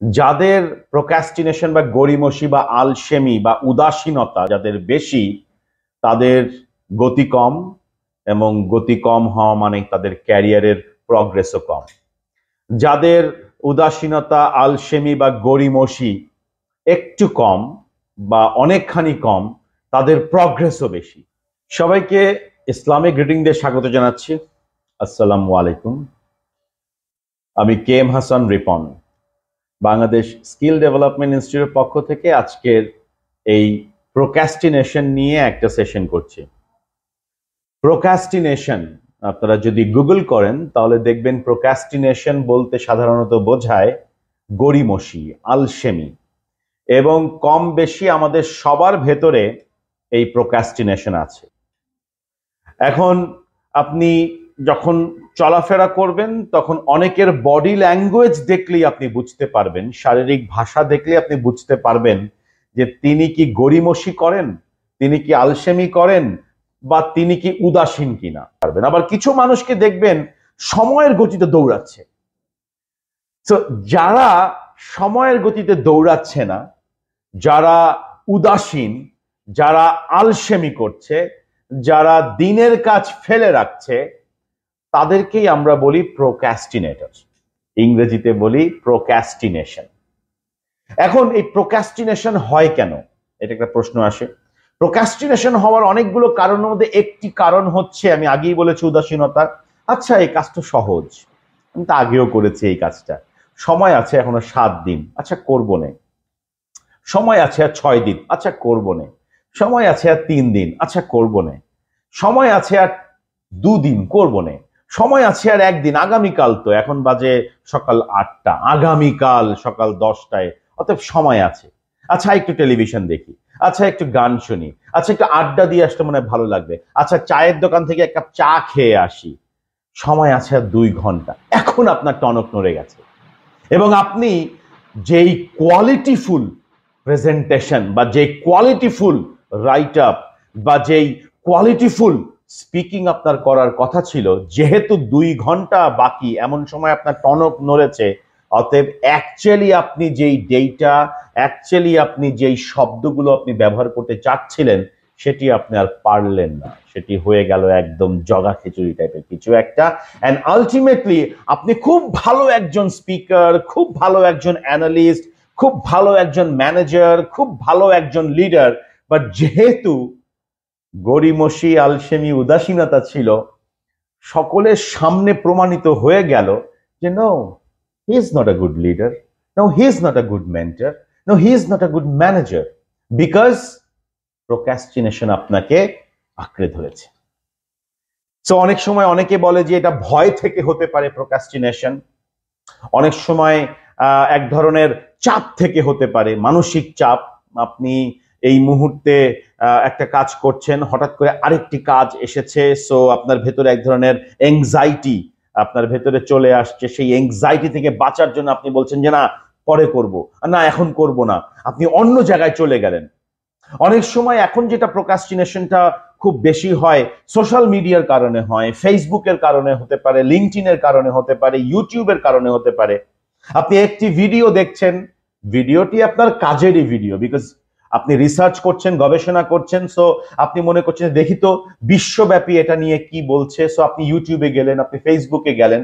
যাদের প্রোক্যাস্টিনেশন বা গরিমসি বা আলসেমি বা উদাসীনতা যাদের বেশি, তাদের গতি কম এবং গতি কম হওয়া মানে তাদের ক্যারিয়ারের প্রগ্রেসও কম। যাদের উদাসীনতা আলসেমি বা গরিমসি একটু কম বা অনেকখানি কম, তাদের প্রগ্রেসও বেশি। সবাইকে ইসলামিক গ্রিটিং দিয়ে স্বাগত জানাচ্ছি। আসসালামু আলাইকুম। আমি K M Hasan Ripon. Bangladesh skill development ইনস্টিটিউটের পক্ষ থেকে আজকের এই প্রোক্যাস্টিনেশন নিয়ে একটা সেশন করছি। প্রোক্যাস্টিনেশন আপনারা যদি গুগল করেন, তাহলে দেখবেন প্রোক্যাস্টিনেশন বলতে সাধারণত বোঝায় গরিমসি আলসেমি এবং কম বেশি আমাদের সবার ভেতরে এই প্রোক্যাস্টিনেশন আছে। এখন আপনি যখন চলাফেরা করবেন, তখন অনেকের বডি ল্যাঙ্গুয়েজ দেখলেই আপনি বুঝতে পারবেন, শারীরিক ভাষা দেখলে আপনি বুঝতে পারবেন যে তিনি কি গরিমসি করেন, তিনি কি আলসেমি করেন, বা তিনি কি উদাসীন কিনা। পারবেন। আবার কিছু মানুষকে দেখবেন সময়ের গতিতে দৌড়াচ্ছে। তো যারা সময়ের গতিতে দৌড়াচ্ছে না, যারা উদাসীন, যারা আলসেমি করছে, যারা দিনের কাজ ফেলে রাখছে তাদেরকেই আমরা বলি প্রোক্যাস্টিনেটর ইংরেজিতে বলি প্রোক্যাস্টিনেশন এখন এই প্রোক্যাস্টিনেশন হয় কেন? এটা একটা প্রশ্ন আসে। প্রোক্যাস্টিনেশন হওয়ার অনেকগুলো কারণের মধ্যে একটি কারণ হচ্ছে, আমি আগেই বলেছি উদাসীনতা। আচ্ছা এই কাজটা সহজ। আমি তো আগেও করেছি এই কাজটা। সময় আছে এখনও সাত দিন। আচ্ছা করব না। সময় আছে আর ছয় দিন। আচ্ছা করব না। সময় আছে আর তিন দিন। আচ্ছা করব না। সময় আছে আর দুদিন করব না। সময় আছে আর একদিন, আগামীকাল তো, এখন বাজে সকাল আটটা, আগামীকাল সকাল দশটায়, অতএব সময় আছে। আচ্ছা একটু টেলিভিশন দেখি আচ্ছা একটু গান শুনি আচ্ছা একটু আড্ডা দিয়ে আসতে মনে ভালো লাগবে আচ্ছা চায়ের দোকান থেকে এক কাপ চা খেয়ে আসি, সময় আছে আর দুই ঘণ্টা, এখন আপনার টনক নড়ে গেছে। এবং আপনি যেই কোয়ালিটিফুল প্রেজেন্টেশন বা যে কোয়ালিটিফুল রাইট আপ বা যেই কোয়ালিটিফুল স্পিকিং আপনার করার কথা ছিল, যেহেতু দুই ঘণ্টা বাকি, এমন সময় আপনার টনক নড়েছে, অতএব অ্যাকচুয়ালি আপনি যেই ডেটা অ্যাকচুয়ালি আপনি যেই শব্দগুলো আপনি ব্যবহার করতে চাচ্ছিলেন, সেটি আপনি আর পারলেন না। সেটি হয়ে গেল একদম জগা খিচুড়ি টাইপের কিছু একটা। অ্যান্ড আলটিমেটলি আপনি খুব ভালো একজন স্পিকার খুব ভালো একজন অ্যানালিস্ট খুব ভালো একজন ম্যানেজার খুব ভালো একজন লিডার বাট যেহেতু গরিমসি আলসেমি, উদাসীনতা ছিল, সকলের সামনে প্রমাণিত হয়ে গেল যে no he is not a good leader no he is not a good mentor no he is not a good manager because procrastination আপনাকে আঁকড়ে ধরেছে। সো অনেক সময় অনেকে বলে যে এটা ভয় থেকে হতে পারে প্রোক্যাস্টিনেশন অনেক সময় এক ধরনের চাপ থেকে হতে পারে, মানসিক চাপ। আপনি এই মুহূর্তে একটা কাজ করছেন, হঠাৎ করে আরেকটি কাজ এসেছে সো আপনার ভেতরে এক ধরনের এংজাইটি আপনার ভেতরে চলে আসছে, সেই এংজাইটি থেকে বাঁচার জন্য আপনি বলছেন যে, না, পরে করব। না, এখন করব না। আপনি অন্য জায়গায় চলে গেলেন। অনেক সময় এখন যেটা প্রোকাস্টিনেশনটা খুব বেশি হয় সোশ্যাল মিডিয়ার কারণে হয় ফেসবুকের কারণে হতে পারে লিঙ্কটিনের কারণে হতে পারে ইউটিউবের কারণে হতে পারে। আপনি একটি ভিডিও দেখছেন ভিডিওটি আপনার কাজেরই ভিডিও বিকজ আপনি রিসার্চ করছেন, গবেষণা করছেন সো আপনি মনে করছেন, দেখি তো বিশ্বব্যাপী এটা নিয়ে কি বলছে সো আপনি ইউটিউবে গেলেন, আপনি ফেসবুকে গেলেন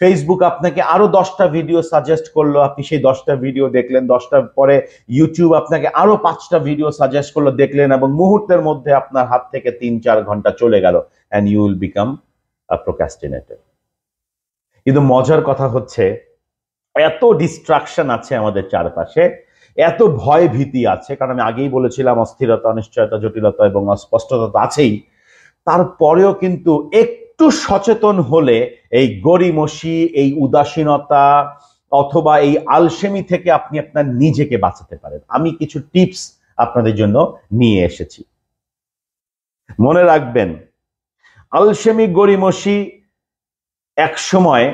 ফেসবুক আপনাকে আরও দশটা ভিডিও সাজেস্ট করল, আপনি সেই দশটা ভিডিও দেখলেন, দশটার পরে ইউটিউব আপনাকে আরও পাঁচটা ভিডিও সাজেস্ট করল, দেখলেন এবং মুহূর্তের মধ্যে আপনার হাত থেকে তিন চার ঘণ্টা চলে গেল and you will become procrastinated কিন্তু মজার কথা হচ্ছে, এত ডিস্ট্রাকশন আছে আমাদের চারপাশে এত ভয় ভীতি আছে, কারণ আমি আগেই বলেছিলাম অস্থিরতা অনিশ্চয়তা জটিলতা এবং অস্পষ্টতা তো আছেই। তারপরেও কিন্তু একটু সচেতন হলে এই গরিমসি এই উদাসীনতা অথবা এই আলসেমি থেকে আপনি আপনার নিজেকে বাঁচাতে পারেন। আমি কিছু টিপস আপনাদের জন্য নিয়ে এসেছি। মনে রাখবেন, আলসেমি গরিমসি এক সময়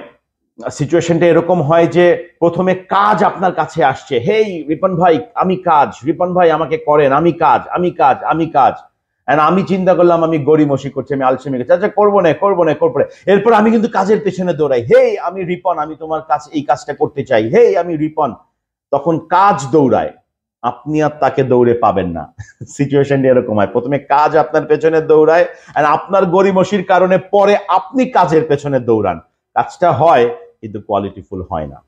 সিচুয়েশনটা এরকম হয় যে প্রথমে কাজ আপনার কাছে আসছে। হেই, রিপন ভাই, আমি কাজ। রিপন ভাই আমাকে করেন। আমি কাজ আমি কাজ আমি কাজ। আমি চিন্তা করলাম, আমি গরিমসি করছি, আমি আলসেমি করছি। আচ্ছা করব না করব না, করব এরপর আমি কিন্তু কাজের পেছনে দৌড়াই। হেই, আমি রিপন, আমি তোমার কাছে এই কাজটা করতে চাই। হেই, আমি রিপন। তখন কাজ দৌড়ায়। আপনি আর তাকে দৌড়ে পাবেন না। সিচুয়েশনটা এরকম হয়। প্রথমে কাজ আপনার পেছনে দৌড়ায়। আর আপনার গরিমসির কারণে পরে আপনি কাজের পেছনে দৌড়ান। কাজটা হয় কিন্তু কোয়ালিটিফুল হয় না।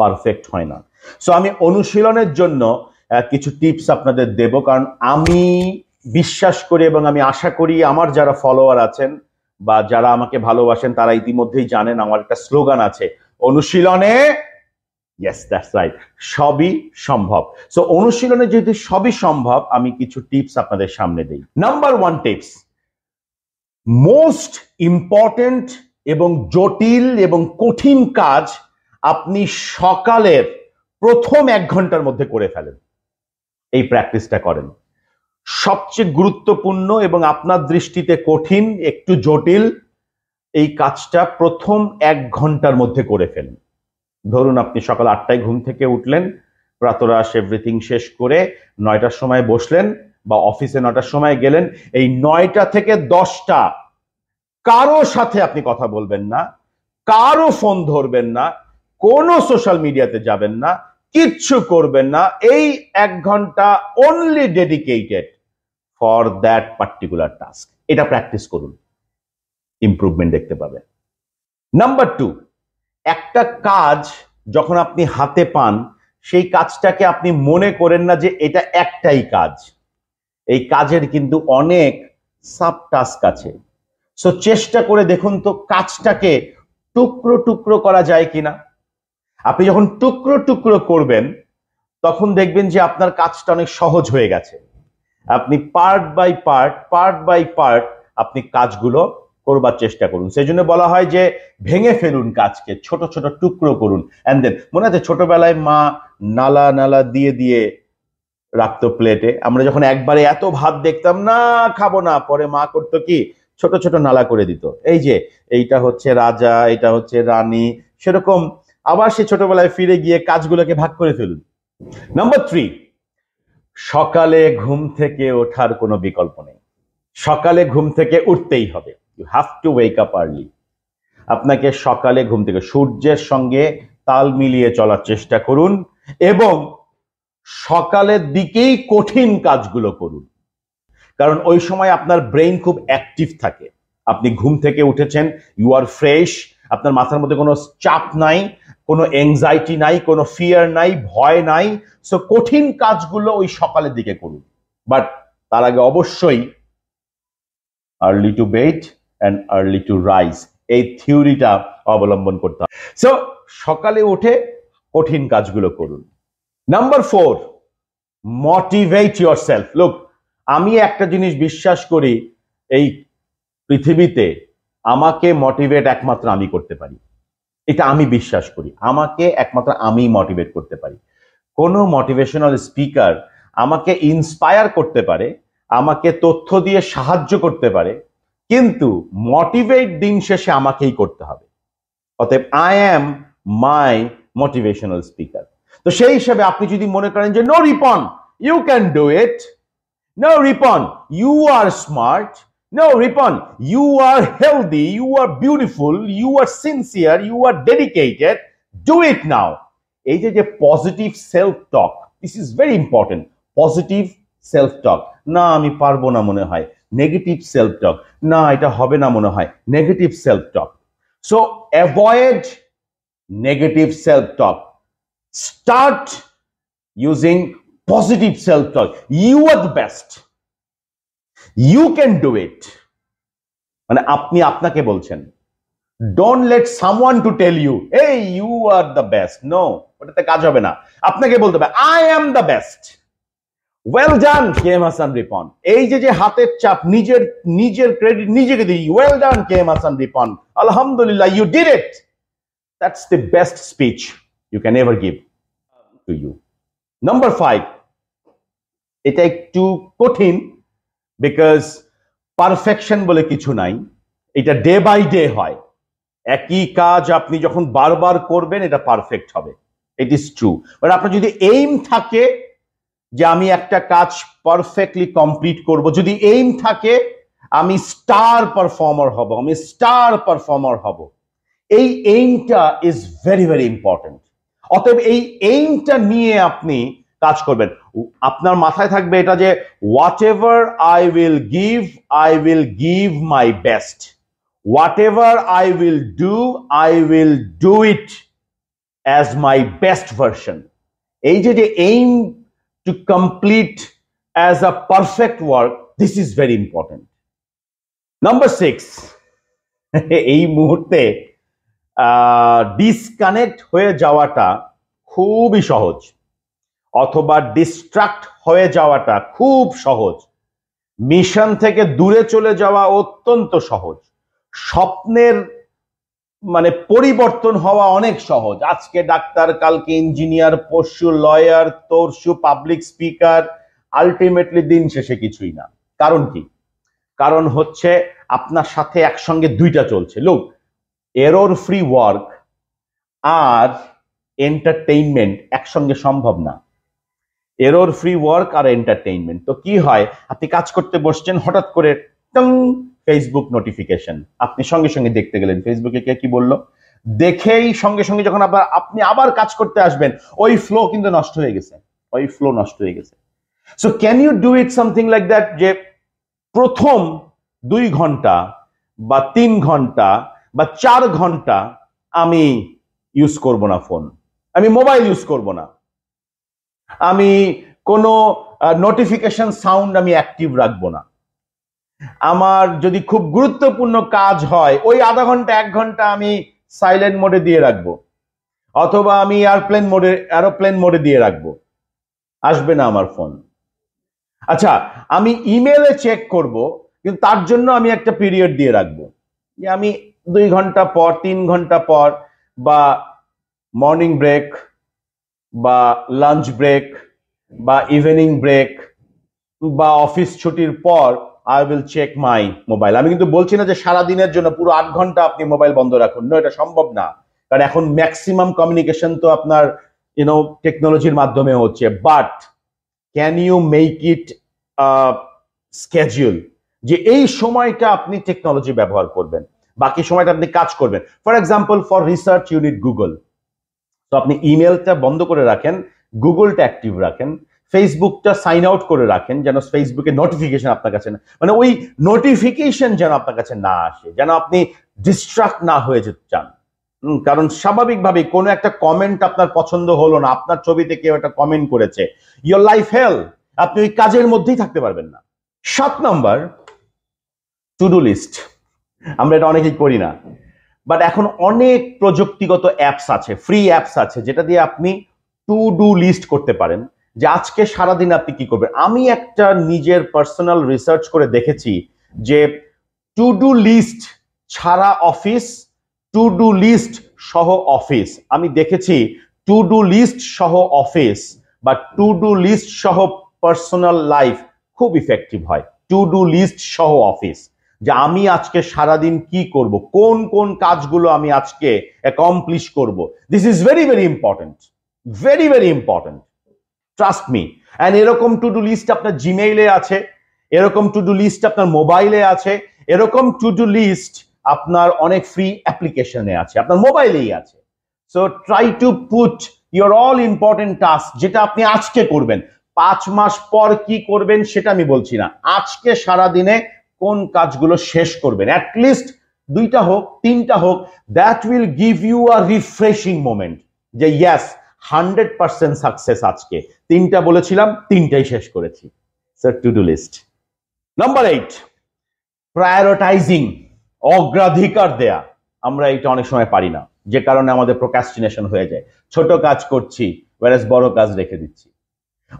পারফেক্ট হয় না। সো আমি অনুশীলনের জন্য কিছু টিপস আপনাদের দেব। কারণ আমি বিশ্বাস করি এবং আমি আশা করি আমার যারা ফলোয়ার আছেন বা যারা আমাকে ভালোবাসেন, তারা ইতিমধ্যেই জানেন আমার একটা স্লোগান আছে, অনুশীলনে ইয়েস দ্যাটস রাইট সবই সম্ভব। সো অনুশীলনে যেহেতু সবই সম্ভব, আমি কিছু টিপস আপনাদের সামনে দিই। Number one tips most important এবং জটিল এবং কঠিন কাজ আপনি সকালের প্রথম এক ঘণ্টার মধ্যে করে ফেলেন। এই প্র্যাকটিসটা করেন। সবচেয়ে গুরুত্বপূর্ণ এবং আপনার দৃষ্টিতে কঠিন, একটু জটিল, এই কাজটা প্রথম এক ঘণ্টার মধ্যে করে ফেলেন। ধরুন আপনি সকাল আটটায় ঘুম থেকে উঠলেন প্রাতরাস এভরিথিং শেষ করে নয়টার সময় বসলেন বা অফিসে নটার সময় গেলেন, এই নয়টা থেকে দশটা কারও সাথে আপনি কথা বলবেন না, কারও ফোন ধরবেন না, কোনো সোশ্যাল মিডিয়াতে যাবেন না, কিচ্ছু করবেন না। এই এক ঘণ্টা only dedicated for that particular task এটা প্র্যাকটিস করুন। ইম্প্রুভমেন্ট দেখতে পাবেন। নাম্বার টু একটা কাজ যখন আপনি হাতে পান, সেই কাজটাকে আপনি মনে করেন না যে এটা একটাই কাজ। এই কাজের কিন্তু অনেক সাব টাস্ক আছে। সো চেষ্টা করে দেখুন তো কাজটাকে টুকরো টুকরো করা যায় কিনা। আপনি যখন টুকরো টুকরো করবেন, তখন দেখবেন যে আপনার কাজটা অনেক সহজ হয়ে গেছে। আপনি part by part part by part আপনি কাজগুলো করবার চেষ্টা করুন। সেই জন্য বলা হয় যে ভেঙে ফেলুন কাজকে, ছোট ছোট টুকরো করুন। অ্যান্ড দেন মনে আছে ছোটবেলায় মা নালা নালা দিয়ে দিয়ে রাখতো প্লেটে আমরা যখন একবারে এত ভাত দেখতাম, না, খাব না। পরে মা করতো কি? ছোট ছোট নালা করে দিত। এই যে, এইটা হচ্ছে রাজা, এটা হচ্ছে রানী, সেরকম আবার সে ছোটবেলায় ফিরে গিয়ে কাজগুলোকে ভাগ করে ফেলুন। নাম্বার থ্রি সকালে ঘুম থেকে ওঠার কোনো বিকল্প নেই। সকালে ঘুম থেকে উঠতেই হবে। You have to wake up early আপনাকে সকালে ঘুম থেকে, সূর্যের সঙ্গে তাল মিলিয়ে চলার চেষ্টা করুন এবং সকালের দিকেই কঠিন কাজগুলো করুন। কারণ ওই সময় আপনার ব্রেইন খুব অ্যাক্টিভ থাকে। আপনি ঘুম থেকে উঠেছেন ইউ আর ফ্রেশ আপনার মাথার মধ্যে কোনো চাপ নাই, কোনো এংজাইটি নাই, কোনো ফিয়ার নাই, ভয় নাই। সো কঠিন কাজগুলো ওই সকালের দিকে করুন। বাট তার আগে অবশ্যই early to bed and early to rise এই থিওরিটা অবলম্বন করতে হবে। সো সকালে উঠে কঠিন কাজগুলো করুন। Number four motivate yourself লোক আমি একটা জিনিস বিশ্বাস করি, এই পৃথিবীতে আমাকে মোটিভেট একমাত্র আমি করতে পারি। এটা আমি বিশ্বাস করি। আমাকে একমাত্র আমি মোটিভেট করতে পারি। কোনো মোটিভেশনাল স্পিকার আমাকে ইন্সপায়ার করতে পারে, আমাকে তথ্য দিয়ে সাহায্য করতে পারে, কিন্তু মোটিভেট দিন শেষে আমাকেই করতে হবে। অতএব I am my motivational speaker তো সেই হিসাবে আপনি যদি মনে করেন যে no Ripon you can do it no Ripon you are smart. No, Ripon, you are healthy, you are beautiful, you are sincere, you are dedicated. Do it now. এই যে যে positive self talk this is very important positive self talk না আমি পারব না মনে হয়। Negative self talk না এটা হবে না মনে হয়। Negative self talk so avoid negative self talk start using positive self talk you are the best you can do it মানে আপনি আপনাকে বলছেন don't let someone to tell you এই you are the best no ওটাতে কাজ হবে না। আপনাকে বলতে হবে I am the best well done K M Hasan Ripon এই যে যে হাতের চাপ, নিজের নিজের ক্রেডিট নিজেকে দিই। Well done K M Hasan Ripon আলহামদুলিল্লাহ you did it that's the best speech you can ever give to you number five এটা একটু কঠিন বিকজ পারফেকশন বলে কিছু নাই। এটা ডে বাই ডে হয়। একই কাজ আপনি যখন বারবার করবেন, এটা পারফেক্ট হবে। ইট ইজ ট্রু বাট আপনার যদি এইম থাকে যে আমি একটা কাজ পারফেক্টলি কমপ্লিট করব, যদি এইম থাকে, আমি স্টার পারফর্মার হব, আমি স্টার পারফর্মার হব। এই এইমটা ইজ ভেরি ভেরি ইম্পর্টেন্ট অতএব এই এইমটা নিয়ে আপনি কাজ করবেন। আপনার মাথায় থাকবে এটা যে whatever I will give I will give my best whatever I will do I will do it as my best version এই যে যে aim to complete as a perfect work this is very important number six এই মুহূর্তে disconnect হয়ে যাওয়াটা খুবই সহজ। অথবা ডিস্ট্রাক্ট হয়ে যাওয়াটা খুব সহজ। মিশন থেকে দূরে চলে যাওয়া অত্যন্ত সহজ। স্বপ্নের মানে পরিবর্তন হওয়া অনেক সহজ। আজকে ডাক্তার, কালকে ইঞ্জিনিয়ার পরশু লয়ার তরশু পাবলিক স্পিকার আলটিমেটলি দিন শেষে কিছুই না। কারণ কি? কারণ হচ্ছে আপনার সাথে একসঙ্গে দুইটা চলছে। লোক এরর ফ্রি ওয়ার্ক আর এন্টারটেইনমেন্ট একসঙ্গে সম্ভব না। এরর ফ্রি ওয়ার্ক আর এন্টারটেইনমেন্ট তো কি হয়? আপনি কাজ করতে বসছেন, হঠাৎ করে টং ফেসবুক নোটিফিকেশন আপনি সঙ্গে সঙ্গে দেখতে গেলেন। ফেসবুকে কে কি বলল? দেখেই সঙ্গে সঙ্গে যখন আবার আপনি আবার কাজ করতে আসবেন, ওই ফ্লো কিন্তু নষ্ট হয়ে গেছে। ওই ফ্লো নষ্ট হয়ে গেছে। So can you do it something like that যে প্রথম দুই ঘণ্টা বা তিন ঘণ্টা বা চার ঘণ্টা আমি ইউজ করব না ফোন আমি মোবাইল ইউজ করব না। আমি কোনো নোটিফিকেশন সাউন্ড আমি অ্যাক্টিভ রাখব না। আমার যদি খুব গুরুত্বপূর্ণ কাজ হয়, ওই আধা ঘণ্টা, এক ঘণ্টা আমি সাইলেন্ট মোডে দিয়ে রাখব। অথবা আমি এয়ারপ্লেন মোডে এরোপ্লেন মোডে দিয়ে রাখব। আসবে না আমার ফোন আচ্ছা আমি ইমেলে চেক করব, কিন্তু তার জন্য আমি একটা পিরিয়ড দিয়ে রাখব। যে আমি দুই ঘণ্টা পর, তিন ঘণ্টা পর, বা মর্নিং ব্রেক বা লাঞ্চ ব্রেক বা ইভিনিং ব্রেক বা অফিস ছুটির পর I will check my mobile আমি কিন্তু বলছি না যে সারা দিনের জন্য পুরো আট ঘণ্টা আপনি মোবাইল বন্ধ রাখুন। না এটা সম্ভব না। কারণ এখন ম্যাক্সিমাম কমিউনিকেশন তো আপনার ইউনো টেকনোলজির মাধ্যমে হচ্ছে। But can you make it schedule যে এই সময়টা আপনি টেকনোলজি ব্যবহার করবেন। বাকি সময়টা আপনি কাজ করবেন। For example for research unit Google তো আপনি ইমেলটা বন্ধ করে রাখেন গুগলটা অ্যাক্টিভ রাখেন ফেসবুকটা সাইন আউট করে রাখেন, যেন ফেসবুকে নোটিফিকেশন আপনার কাছে না মানে ওই নোটিফিকেশন যেন আপনার কাছে না আসে, যেন আপনি ডিস্ট্রাক্ট না হয়ে যেতে চান। কারণ স্বাভাবিকভাবে কোনো একটা কমেন্ট আপনার পছন্দ হলো না, আপনার ছবিতে কেউ একটা কমেন্ট করেছে ইয়োর লাইফ হেল আপনি ওই কাজের মধ্যেই থাকতে পারবেন না। সাত নম্বর টু ডু লিস্ট আমরা এটা অনেকেই করি না। বাট এখন অনেক প্রযুক্তিগত অ্যাপস আছে ফ্রি অ্যাপস আছে, যেটা দিয়ে আপনি টু ডু লিস্ট করতে পারেন যে আজকে সারাদিন আপনি কি করবেন। আমি একটা নিজের পার্সোনাল রিসার্চ করে দেখেছি যে টু ডু লিস্ট ছাড়া অফিস টু ডু লিস্ট সহ অফিস আমি দেখেছি টু ডু লিস্ট সহ অফিস বা টু ডু লিস্ট সহ পার্সোনাল লাইফ খুব ইফেক্টিভ হয়। টু ডু লিস্ট সহ অফিস যে আমি আজকে সারাদিন কি করব? কোন কোন কাজগুলো আমি আজকে অ্যাকমপ্লিশ করব? This is very very important very very important trust me and এরকম টু ডু লিস্ট আপনার জিমেইলে আছে, এরকম টু ডু লিস্ট আপনার মোবাইলে আছে, এরকম টু ডু লিস্ট আপনার অনেক ফ্রি অ্যাপ্লিকেশনে আছে, আপনার মোবাইলেই আছে। So try to put your all important task যেটা আপনি আজকে করবেন। পাঁচ মাস পর কি করবেন সেটা আমি বলছি না। আজকে সারা দিনে কোন কাজগুলো শেষ করবেন। অ্যাটলিস্ট দুইটা হোক, তিনটা হোক that will give you a refreshing moment যে ইয়াস হান্ড্রেড পার্সেন্ট সাকসেস আজকে। তিনটা বলেছিলাম, তিনটাই শেষ করেছি। Sir to do list number eight prioritising অগ্রাধিকার দেয়া। আমরা এটা অনেক সময় পারি না, যে কারণে আমাদের প্রোকাস্টিনেশন হয়ে যায়। ছোট কাজ করছি ওয়ারেস বড় কাজ রেখে দিচ্ছি।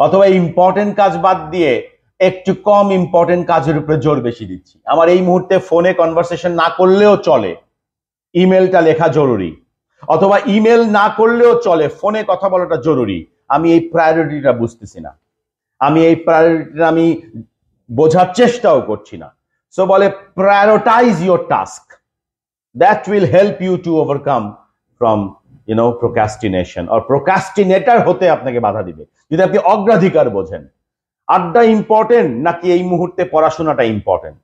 অথবা ইম্পর্টেন্ট কাজ বাদ দিয়ে একটু কম ইম্পর্টেন্ট কাজের উপরে জোর বেশি দিচ্ছি। আমার এই মুহূর্তে ফোনে কনভারসেশন না করলেও চলে। ইমেলটা লেখা জরুরি। অথবা ইমেল না করলেও চলে ফোনে কথা বলাটা জরুরি। আমি এই প্রায়োরিটিটা বুঝতেছি না। আমি এই প্রায়োরিটিটা আমি বোঝার চেষ্টাও করছি না। সো বলে prioritise your task that will help you to overcome from you know procrastination R procrastinator হতে আপনাকে বাধা দিবে। যদি আপনি অগ্রাধিকার বোঝেন আড্ডা ইম্পর্টেন্ট নাকি এই মুহূর্তে পড়াশোনাটা ইম্পর্টেন্ট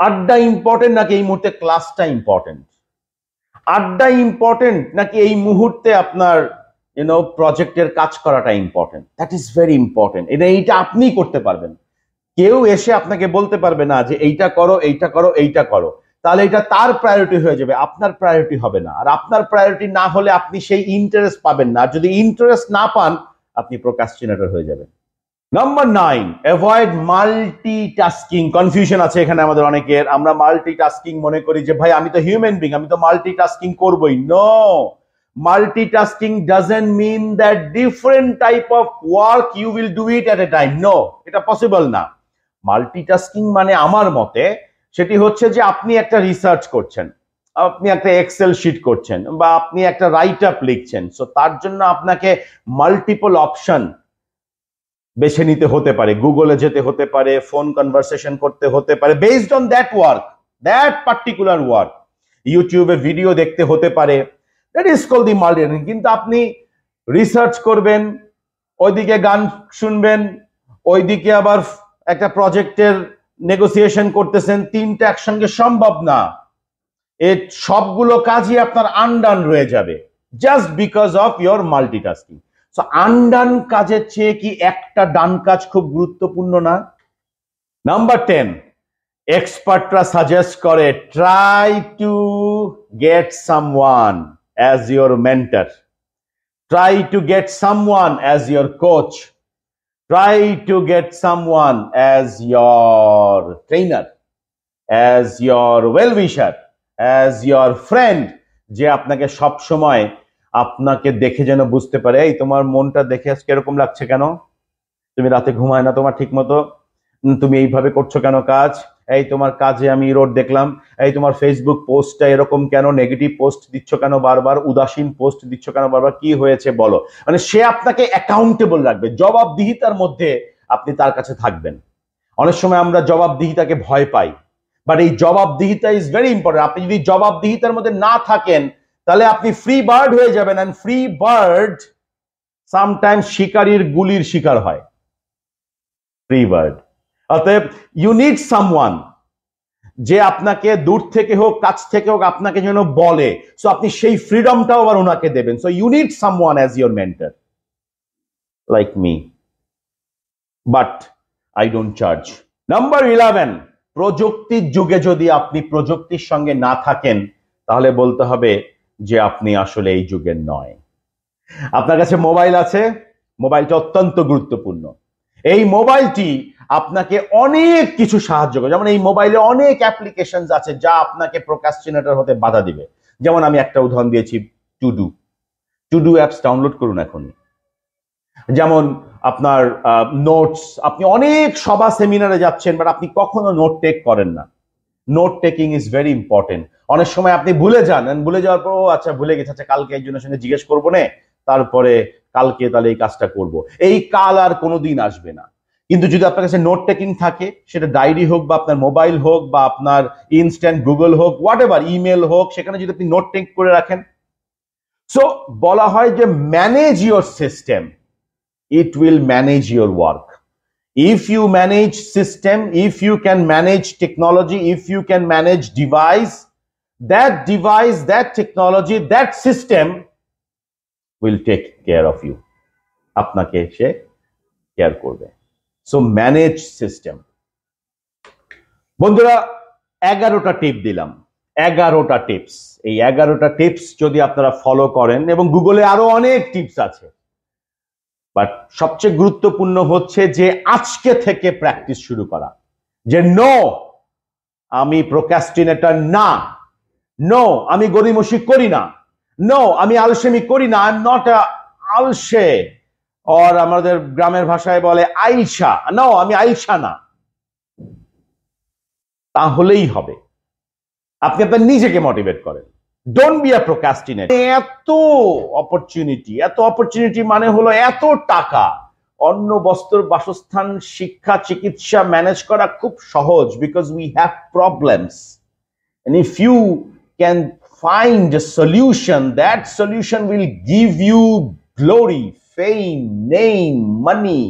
আড্ডা ইম্পর্টেন্ট নাকি এই মুহূর্তে ক্লাসটা ইম্পর্টেন্ট আড্ডা ইম্পর্টেন্ট নাকি এই মুহূর্তে আপনার ইউনো প্রজেক্টের কাজ করাটা important that is very important এটা এইটা আপনিই করতে পারবেন। কেউ এসে আপনাকে বলতে পারবে না যে এইটা করো এইটা করো এইটা করো। তাহলে এটা তার প্রায়োরিটি হয়ে যাবে, আপনার প্রায়োরিটি হবে না। আর আপনার প্রায়োরিটি না হলে আপনি সেই ইন্টারেস্ট পাবেন না। যদি ইন্টারেস্ট না পান, আপনি প্রোকাস্টিনেটর হয়ে যাবেন। Number nine avoid multitasking confusion আছে এখানে আমাদের অনেকের। আমরা মাল্টি টাস্কিং মনে করি যে, ভাই, আমি তো হিউম্যান বিং আমি তো মাল্টি টাস্কিং করবোই। No multitasking doesn't mean that different type of work you will do it at a time no এটা পসিবল না। মাল্টিটাস্কিং মানে আমার মতে, সেটি হচ্ছে যে, আপনি একটা রিসার্চ করছেন, আপনি একটা এক্সেল শিট করছেন, বা আপনি একটা রাইট আপ লিখছেন। সো তার জন্য আপনাকে মাল্টিপল অপশন বেছে নিতে হতে পারে গুগলে যেতে হতে পারে ফোন কনভারসেশন করতে হতে পারে based on that work that particular work ইউটিউবে ভিডিও দেখতে হতে পারে দ্যাট কল দি কিন্তু আপনি রিসার্চ করবেন, ওইদিকে গান শুনবেন, ওইদিকে আবার একটা প্রজেক্টের নেগোসিয়েশন করতেছেন, তিনটা একসঙ্গে সম্ভব না। এর সবগুলো কাজই আপনার আনডান রয়ে যাবে just because of your multitasking so undone কাজের চেয়ে কি একটা ডান কাজ খুব গুরুত্বপূর্ণ না? নাম্বার টেন এক্সপার্টরা সাজেস্ট করে try to get someone as your mentor try to get someone as your coach try to get someone as your trainer as your well wisher as your friend যে আপনাকে সব সময় আপনাকে দেখে যেন বুঝতে পারে, এই, তোমার মনটা দেখে আজকে এরকম লাগছে কেন? তুমি রাতে ঘুমায় না তোমার ঠিক মতো তুমি এইভাবে করছ কেন কাজ? এই, তোমার কাজে আমি রোড দেখলাম। এই, তোমার ফেসবুক পোস্টটা এরকম কেন? নেগেটিভ পোস্ট দিচ্ছ কেন বারবার? উদাসীন পোস্ট দিচ্ছ কেন বারবার? কি হয়েছে বলো? মানে সে আপনাকে অ্যাকাউন্টেবল রাখবে। জবাবদিহিতার মধ্যে আপনি তার কাছে থাকবেন। অনেক সময় আমরা জবাবদিহিতাকে ভয় পাই। বাট এই জবাবদিহিতা ইজ ভেরি ইম্পর্টেন্ট আপনি যদি জবাবদিহিতার মধ্যে না থাকেন তাহলে আপনি ফ্রি বার্ড হয়ে যাবেন অ্যান্ড ফ্রি বার্ড সামটাইমস শিকারীর গুলির শিকার হয়। ফ্রি বার্ড অতএব ইউ নিড সামওয়ান যে আপনাকে দূর থেকে হোক, কাছ থেকে হোক, আপনাকে যেন বলে। সো আপনি সেই ফ্রিডমটাও আবার ওনাকে দেবেন। So you need someone as your mentor like me but I don't charge number eleven প্রযুক্তির যুগে যদি আপনি প্রযুক্তির সঙ্গে না থাকেন, তাহলে বলতে হবে যে আপনি আসলে এই যুগের নয়। আপনার কাছে মোবাইল আছে? মোবাইলটা অত্যন্ত গুরুত্বপূর্ণ। এই মোবাইলটি আপনাকে অনেক কিছু সাহায্য করে। যেমন এই মোবাইলে অনেক অ্যাপ্লিকেশন আছে যা আপনাকে প্রোকাস্টিনেটর হতে বাধা দিবে। যেমন আমি একটা উদাহরণ দিয়েছি to do to do apps download করুন এখন যেমন আপনার নোটস, আপনি অনেক সভা সেমিনারে যাচ্ছেন, বাট আপনি কখনো নোট টেক করেন না। Note taking is very important অনেক সময় আপনি ভুলে যান ভুলে যাওয়ার পর আচ্ছা ভুলে গেছে আচ্ছা কালকে একজনের সঙ্গে জিজ্ঞেস করব না, তারপরে কালকে তাহলে এই কাজটা করব। এই কাল আর কোনোদিন আসবে না। কিন্তু যদি আপনার কাছে নোট টেকিং থাকে, সেটা ডায়েরি হোক বা আপনার মোবাইল হোক বা আপনার ইনস্ট্যান্ট গুগল হোক হোয়াট এভার ইমেল হোক, সেখানে যদি আপনি নোট টেক করে রাখেন। সো বলা হয় যে manage your system it will manage your work. If you manage system, if you can manage technology, if you can manage device, that device, that technology, that system will take care of you. আপনাকে সে care করবে so manage system বন্ধুরা এগারোটা টিপ দিলাম এগারোটা tips এই এগারোটা tips যদি আপনারা ফলো করেন এবং গুগলে আরও অনেক টিপস আছে বাট সবচেয়ে গুরুত্বপূর্ণ হচ্ছে যে আজকে থেকে প্র্যাকটিস শুরু করা। যে নো আমি প্রোক্যাস্টিনেটর না। নো আমি গরিমসি করি না। নো আমি আলসেমি করি না। আই এম নট আলসে। অর আমাদের গ্রামের ভাষায় বলে আইসা। নো আমি আইসা না। তাহলেই হবে। আপনি আপনার নিজেকে মোটিভেট করেন। ডোন্ট বি আ প্রোকাস্টিনেট এত অপরচুনিটি এত অপরচুনিটি মানে হলো এত টাকা। অন্য বস্ত্র, বাসস্থান, শিক্ষা, চিকিৎসা ম্যানেজ করা খুব সহজ because we have problems you can find a solution, that solution will give you glory, fame, name, money,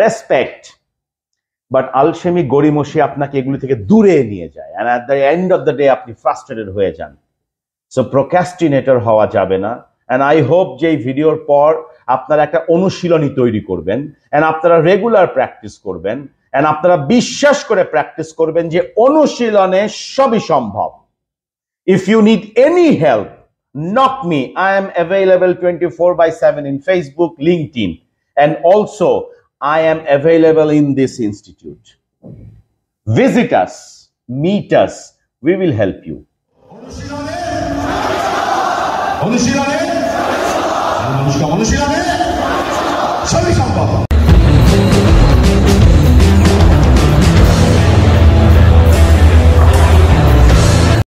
respect. But আলসেমি গরিমসি আপনাকে এগুলি থেকে দূরে নিয়ে যায়। And at the end of the day আপনি ফ্রাস্ট্রেটেড হয়ে যান। সো প্রোক্যাস্টিনেটর হওয়া যাবে না। অ্যান্ড আই হোপ যে এই ভিডিওর পর আপনারা একটা অনুশীলনী তৈরি করবেন অ্যান্ড আপনারা রেগুলার প্র্যাকটিস করবেন অ্যান্ড আপনারা বিশ্বাস করে প্র্যাকটিস করবেন যে অনুশীলনে সবই সম্ভব। If you need any help knock me. I am available 24 by 7 in facebook, linkedin, and also i am available in this institute. Visit us, meet us. We will help you. お主がね神様しかお主がね神